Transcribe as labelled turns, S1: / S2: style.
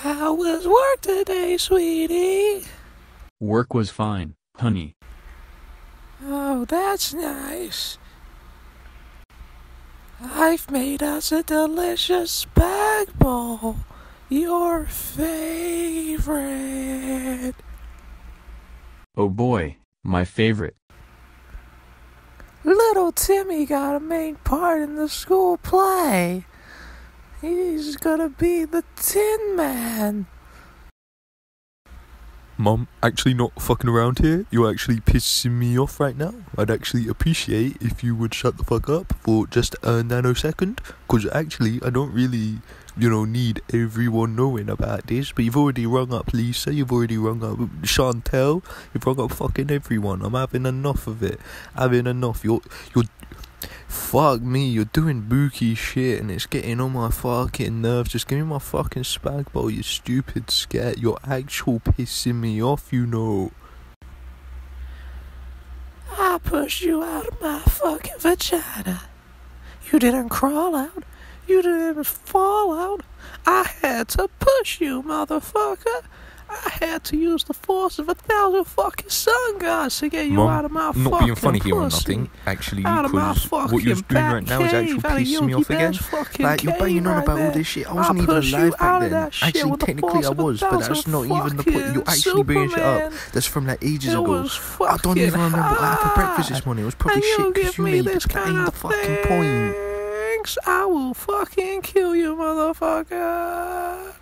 S1: How was work today, sweetie?
S2: Work was fine, honey.
S1: Oh, that's nice. I've made us a delicious spag bowl. Your favorite.
S2: Oh boy, my favorite.
S1: Little Timmy got a main part in the school play. He's gonna be the Tin Man.
S3: Mom, actually not fucking around here. You're actually pissing me off right now. I'd actually appreciate if you would shut the fuck up for just a nanosecond. Because actually, I don't really, you know, need everyone knowing about this. But you've already rung up Lisa, you've already rung up Chantel, you've rung up fucking everyone. I'm having enough of it. Having enough. You're, you're, Fuck me, you're doing booky shit and it's getting on my fucking nerves. Just give me my fucking spag bowl, you stupid scat. You're actual pissing me off, you know.
S1: I pushed you out of my fucking vagina. You didn't crawl out. You didn't fall out. I had to push you, motherfucker. I had to use the force of a thousand fucking sun gods to get you
S3: Mom,
S1: out of my
S3: not
S1: fucking
S3: being funny here or nothing, actually,
S1: Out of my
S3: because what you're doing right now is actually
S1: cave, out of
S3: pissing me off again. Like, you're banging on about all this shit. I wasn't even alive back then. Actually, technically, I was, but that's not even the point. You're actually bringing shit up. That's from like ages ago. I don't even remember what I had for breakfast this morning. It was probably shit because you made
S1: this
S3: it. That
S1: kind
S3: ain't
S1: of
S3: the fucking point.
S1: I will fucking kill you, motherfucker.